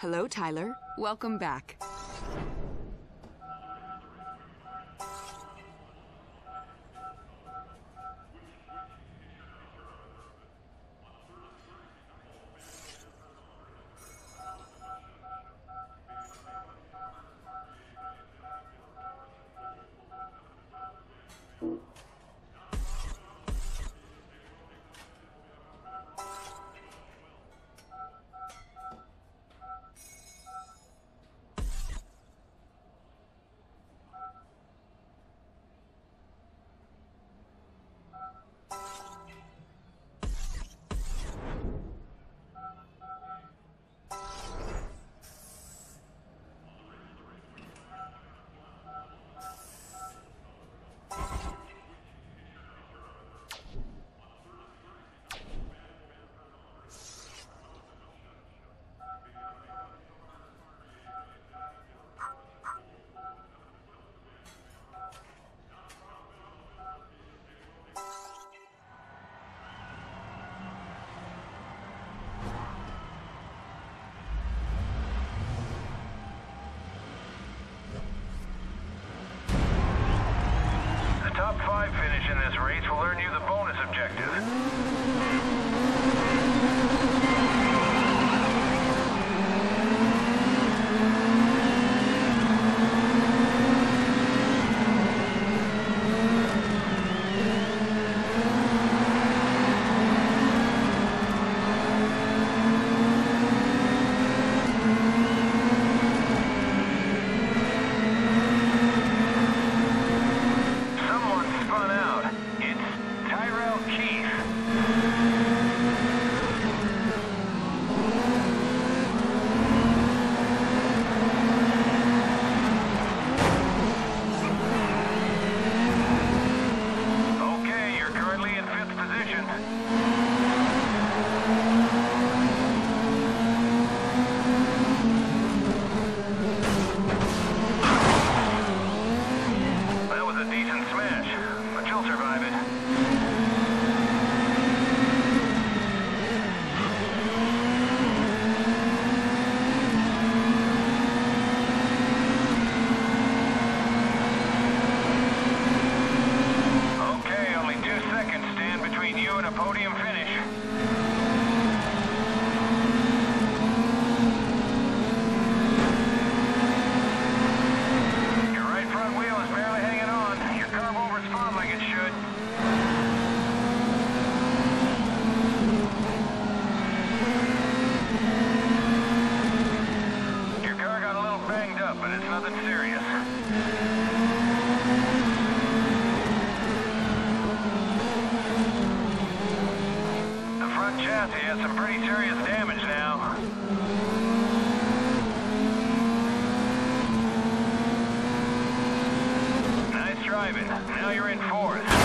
Hello, Tyler. Welcome back. Five finish in this race will earn you the bonus objective. And a podium finish. Your right front wheel is barely hanging on. Your carb over spun like it should. Your car got a little banged up, but it's nothing serious. The chassis has some pretty serious damage now. Nice driving. Now you're in fourth.